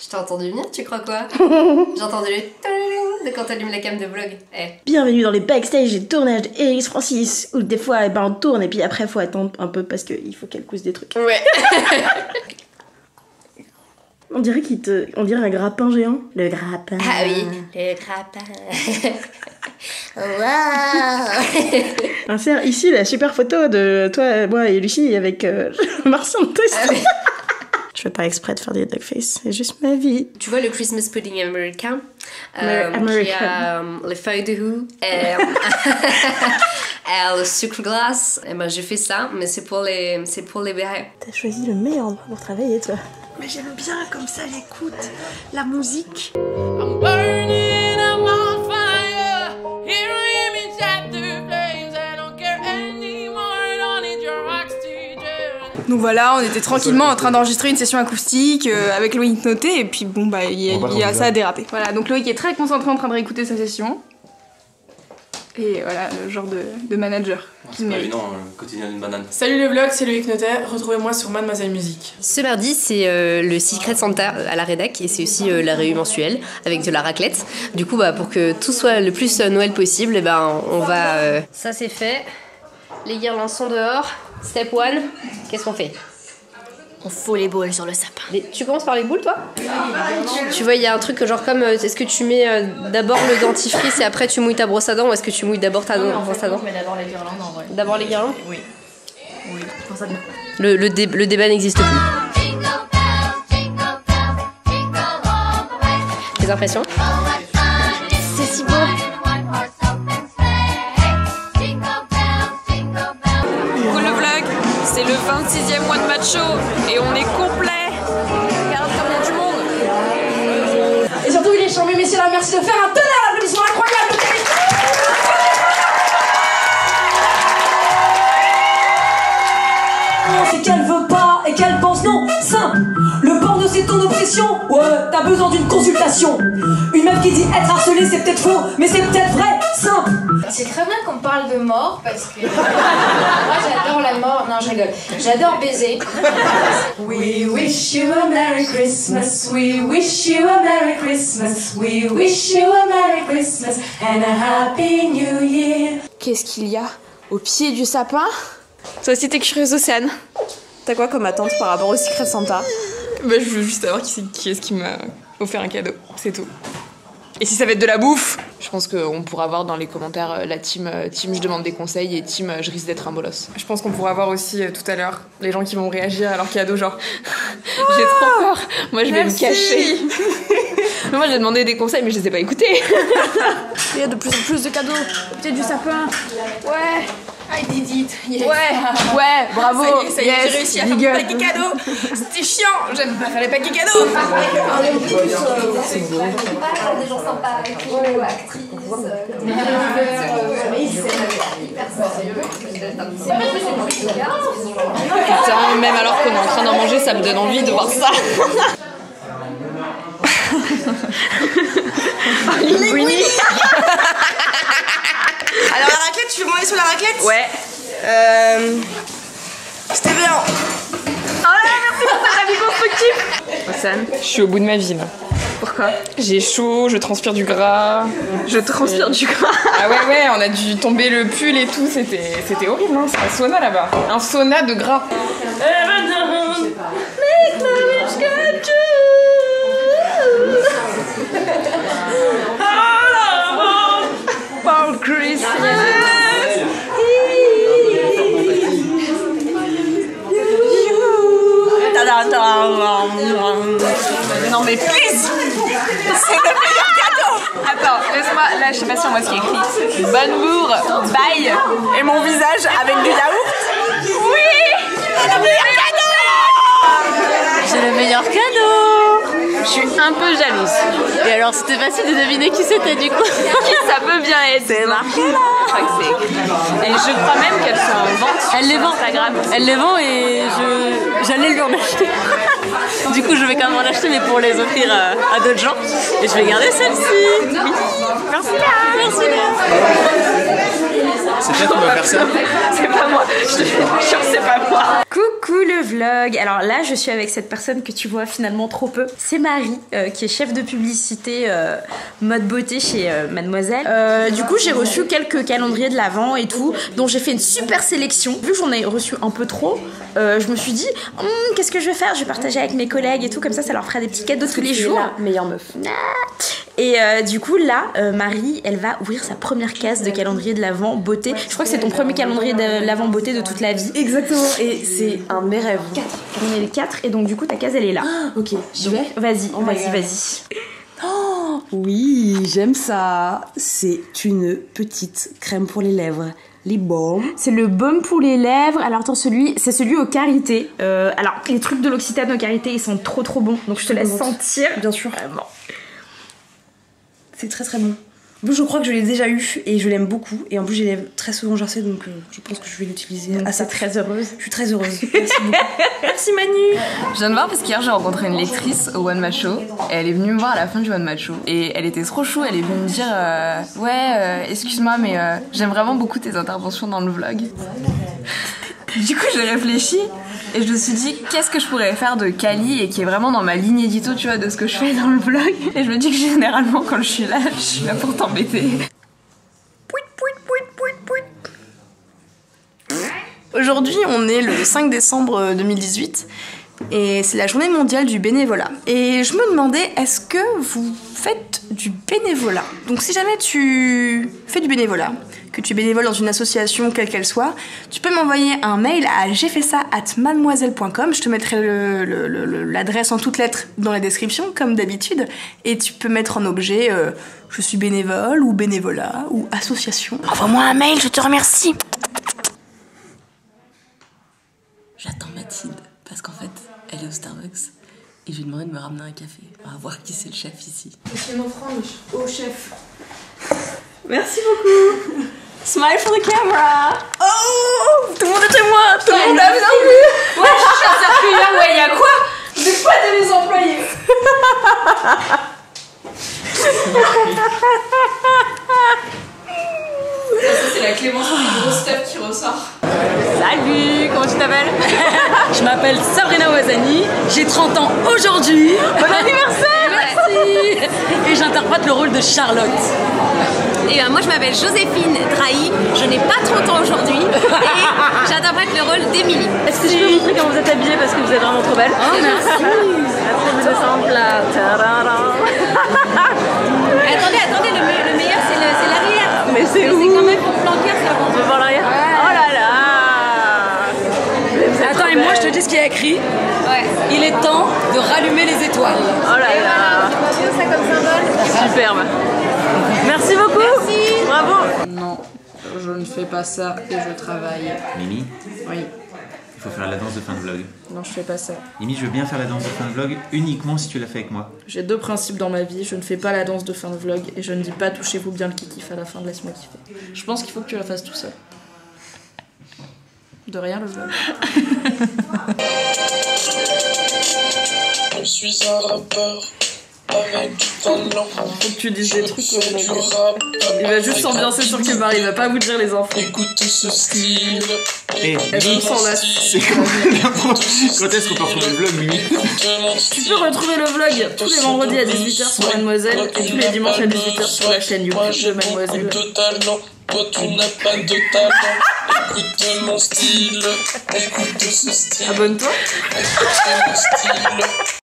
Je t'ai entendu venir, tu crois quoi J'ai entendu le de quand t'allumes la cam de vlog. Eh. Bienvenue dans les backstage et tournages d'Elix Francis, où des fois eh ben, on tourne et puis après faut attendre un peu parce qu'il faut qu'elle cousse des trucs. Ouais. On dirait qu'il te... On dirait un grappin géant. Le grappin. Ah oui, le grappin. Waouh Insère ici la super photo de toi, moi et Lucie avec euh, de Toy Story. Je fais pas exprès de faire des duckface, c'est juste ma vie. Tu vois le Christmas pudding américain euh, Qui American. a euh, les feuilles de houx et, et le sucre glace. Et ben j'ai fait ça, mais c'est pour les, c'est pour les bérets. T'as choisi le meilleur endroit pour travailler, toi. Mais j'aime bien comme ça l'écoute, la musique. I'm burning, Donc voilà, on était tranquillement en train d'enregistrer une session acoustique euh, avec Loïc Noté et puis bon bah il y a, il y ça a dérapé. Voilà, donc Loïc est très concentré en train de réécouter sa session. Et voilà, le genre de, de manager. C'est pas évident, hein, le quotidien d'une banane. Salut le vlog, c'est Loïc Notaire. Retrouvez-moi sur Mademoiselle Musique. Ce mardi, c'est euh, le Secret Santa à la rédac et c'est aussi euh, la réunion mensuelle avec de la raclette. Du coup, bah, pour que tout soit le plus euh, Noël possible, eh ben, on va. euh, Ça, c'est fait. Les guirlandes sont dehors. Step one, qu'est-ce qu'on fait On fout les boules sur le sapin. Les- Tu commences par les boules, toi Tu vois, il y a un truc genre comme. euh, Est-ce que tu mets euh, d'abord le dentifrice et après tu mouilles ta brosse à dents ou est-ce que tu mouilles d'abord ta brosse à dents Mais d'abord les guirlandes en vrai. D'abord les guirlandes Oui. Oui, je pense à bien. le, le, dé- le débat n'existe plus. Tes impressions merci de faire un tonnerre d'applaudissements incroyable. C'est qu'elle veut pas et qu'elle pense non. Simple. Le porno c'est ton obsession. Ouais, t'as besoin d'une consultation. Une meuf qui dit être harcelée, c'est peut-être faux, mais c'est peut-être vrai. Simple. C'est très bien qu'on parle de mort parce que moi j'adore la mort. Non, je rigole. J'adore baiser. We wish you a Merry Christmas. We wish you a Merry Christmas. We wish you a Merry Christmas and a Happy New Year. Qu'est-ce qu'il y a au pied du sapin? Toi aussi t'es curieuse Océane T'as quoi comme attente par rapport au Secret Santa? Bah je veux juste savoir qui, c'est- qui est-ce qui m'a offert un cadeau, c'est tout. Et si ça va être de la bouffe Je pense qu'on pourra voir dans les commentaires euh, la team, euh, team je demande des conseils et team euh, je risque d'être un bolos. Je pense qu'on pourra voir aussi euh, tout à l'heure les gens qui vont réagir à leur cadeau genre j'ai trop peur, moi je vais me cacher. Moi j'ai demandé des conseils mais je les ai pas écoutés. Il y a de plus en plus de cadeaux au pied du sapin. Ouais. I did it. Yes. Ouais, ouais, bravo. Ça y est, ça y est, yes, j'ai réussi à faire mon paquet cadeau. C'était chiant, j'aime pas faire les paquets cadeaux. Des gens sympas, actrices, Putain, même alors qu'on est en train d'en manger, ça me donne envie de voir ça. tu veux manger sur la raclette? Ouais. Euh... C'était bien. Sam, je suis au bout de ma vie là. Pourquoi? J'ai chaud, je transpire du gras. Je transpire du gras Ah ouais, ouais, on a dû tomber le pull et tout, c'était c'était horrible, hein. c'est un sauna là-bas. Un sauna de gras. Non mais please. C'est le meilleur cadeau. Attends, laisse-moi, là je sais pas sur moi ce qui est écrit. Bonbourg, bye. Et mon visage avec du yaourt. Oui. C'est le meilleur cadeau. C'est le meilleur cadeau Je suis un peu jalouse. Et alors c'était facile de deviner qui c'était du coup Qui ça peut bien être C'est marqué là Je crois que c'est écrit. Et je crois même qu'elles sont en vente Elle les vend. Instagram. Elle les vend et je j'allais lui en acheter. Du coup je vais quand même en acheter mais pour les offrir à, à d'autres gens. Et je vais garder celle-ci. Merci là Merci là C'est faire ça C'est pas moi, je te jure, c'est pas moi. Coucou le vlog. Alors là, je suis avec cette personne que tu vois finalement trop peu. C'est Marie, euh, qui est chef de publicité euh, mode beauté chez euh, Mademoiselle. Euh, du coup, j'ai reçu quelques calendriers de l'avant et tout, dont j'ai fait une super sélection. Vu que j'en ai reçu un peu trop, euh, je me suis dit, Hum, qu'est-ce que je vais faire? Je vais partager avec mes collègues et tout, comme ça, ça leur fera des petits cadeaux tous les jours. meilleure meuf. Et euh, du coup, là, euh, Marie, elle va ouvrir sa première case de calendrier de l'avant beauté. Je crois que c'est ton premier calendrier de l'avant beauté de toute la vie. Exactement, et c'est un de mes rêves. On est les 4 et donc du coup ta case elle est là. Ok, j'y vais Vas-y, Oh vas-y, vas-y. Oh, oui, j'aime ça. C'est une petite crème pour les lèvres. Les baumes. C'est le baume pour les lèvres. Alors attends, celui, c'est celui au karité. Euh, alors les trucs de l'Occitane au karité, ils sont trop trop bons. Donc je te laisse sentir. Bien sûr. Vraiment. C'est très très bon. En plus, je crois que je l'ai déjà eu et je l'aime beaucoup. Et en plus, j'ai très souvent gercées, donc euh, je pense que je vais l'utiliser à c'est ça. très heureuse. Je suis très heureuse. Merci beaucoup. Merci Manu. Je viens de voir parce qu'hier j'ai rencontré une lectrice au One Man Show et elle est venue me voir à la fin du One Man Show et elle était trop chou, elle est venue me dire euh, ouais euh, excuse-moi mais euh, j'aime vraiment beaucoup tes interventions dans le vlog. du coup j'ai réfléchi et je me suis dit qu'est-ce que je pourrais faire de Kali et qui est vraiment dans ma ligne édito tu vois de ce que je fais dans le vlog et je me dis que généralement quand je suis là je suis là pour t'embêter. Aujourd'hui, on est le 5 décembre 2018 et c'est la journée mondiale du bénévolat. Et je me demandais, est-ce que vous faites du bénévolat? Donc si jamais tu fais du bénévolat, que tu es bénévole dans une association quelle qu'elle soit, tu peux m'envoyer un mail à j'ai fait ça at mademoiselle.com. Je te mettrai l'adresse en toutes lettres dans la description, comme d'habitude. Et tu peux mettre en objet euh, je suis bénévole ou bénévolat ou association. Envoie-moi un mail, je te remercie. J'attends Mathilde parce qu'en fait elle est au Starbucks et je lui ai demandé de me ramener un café. On va voir qui c'est le chef ici. C'est mon frange au chef. Merci beaucoup. Smile for the camera. Oh, tout le monde est chez moi. Tout le monde a bien vu. Ouais, je suis chasseur cueilleur, ouais, y'a quoi Des fois, de mes employés. c'est la clémenceau du gros stuff qui ressort. Salut, comment tu t'appelles Je m'appelle Sabrina Ouazani, j'ai 30 ans aujourd'hui. Bon anniversaire Merci Et j'interprète le rôle de Charlotte. Et ben, moi je m'appelle Joséphine Drahi, je n'ai pas 30 ans aujourd'hui et j'interprète le rôle d'Émilie. Est-ce que je peux montrer comment vous êtes habillée parce que vous êtes vraiment trop belle Oh merci Après vous là. Attendez, attendez, le, me- le meilleur c'est c'est l'arrière. Mais c'est où C'est quand même pour flanquer, ça On peut voir l'arrière Oh là là Attends, et moi je te dis ce qu'il y a écrit. Ouais. Il est temps de rallumer les étoiles. Oh là là ça comme symbole. Superbe Merci beaucoup Bravo Non, je ne fais pas ça et je travaille. Mimi, Oui, il faut faire la danse de fin de vlog. non, je fais pas ça. Mimi, je veux bien faire la danse de fin de vlog uniquement si tu l'as fait avec moi. J'ai deux principes dans ma vie. Je ne fais pas la danse de fin de vlog et je ne dis pas touchez-vous bien le kiki à la fin de Laisse-moi kiffer. Je pense qu'il faut que tu la fasses tout seul. De rien le vlog. Faut que tu dises des trucs vlog. Il va juste s'ambiancer sur Cubar, il va pas vous dire les infos. Écoute ce style. Eh, Elle me sent là. c'est quand Quand est-ce qu'on peut retrouver le vlog, Mimi Tu peux retrouver le vlog tous les vendredis à 18h sur Mademoiselle et tous les dimanches à 18h sur la chaîne YouTube de Mademoiselle. de talent. Toi, tu n'as pas de talent. Écoute mon style. Écoute ce style. Abonne-toi. Écoute mon style.